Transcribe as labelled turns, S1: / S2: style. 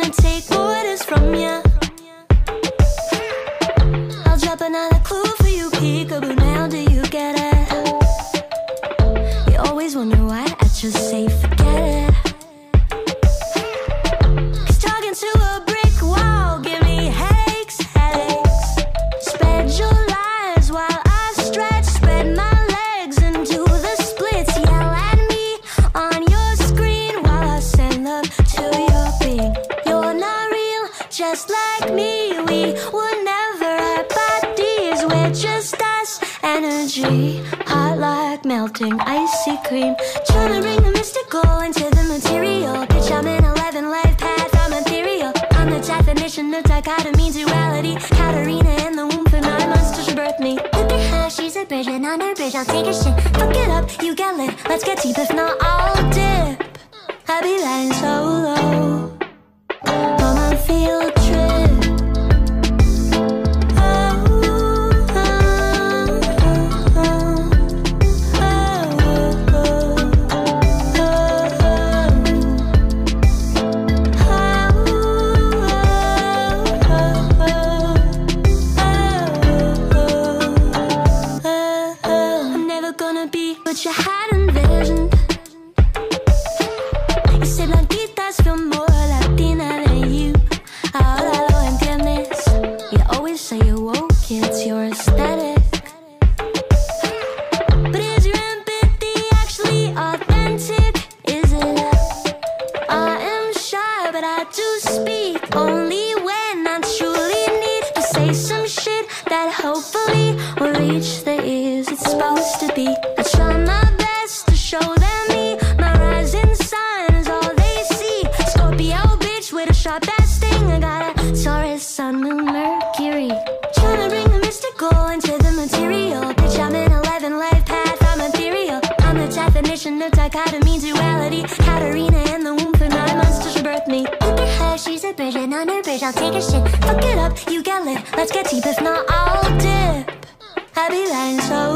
S1: wanna take orders from ya. I'll drop another clue for you, peekaboo. Now do you get it? You always wonder why I just say forget it. Energy, hot like melting icy cream. Trying to bring the mystical into the material. Bitch, I'm an 11 life path from ethereal. I'm the definition of dichotomy, duality. Katarina in the womb for nine months she birthed me. Look at her, she's a bridge and on her bridge. I'll take a shit. Fuck it up, you get lit. Let's get deep, if not, I'll that hopefully will reach the ears it's supposed to be. Sharp ass sting. I got a Taurus, Sun, Moon, Mercury. Trying to bring the mystical into the material. Bitch, I'm an 11 life path. I'm ethereal. I'm the definition of dichotomy, duality. Katarina in the womb for nine months till she birthed me. Look at her, she's a virgin on her bridge. I'll take a shit. Fuck it up, you get lit. Let's get deep, if not, I'll dip. I'll be riding solo